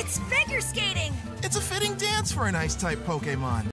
It's figure skating! It's a fitting dance for an Ice-type Pokemon.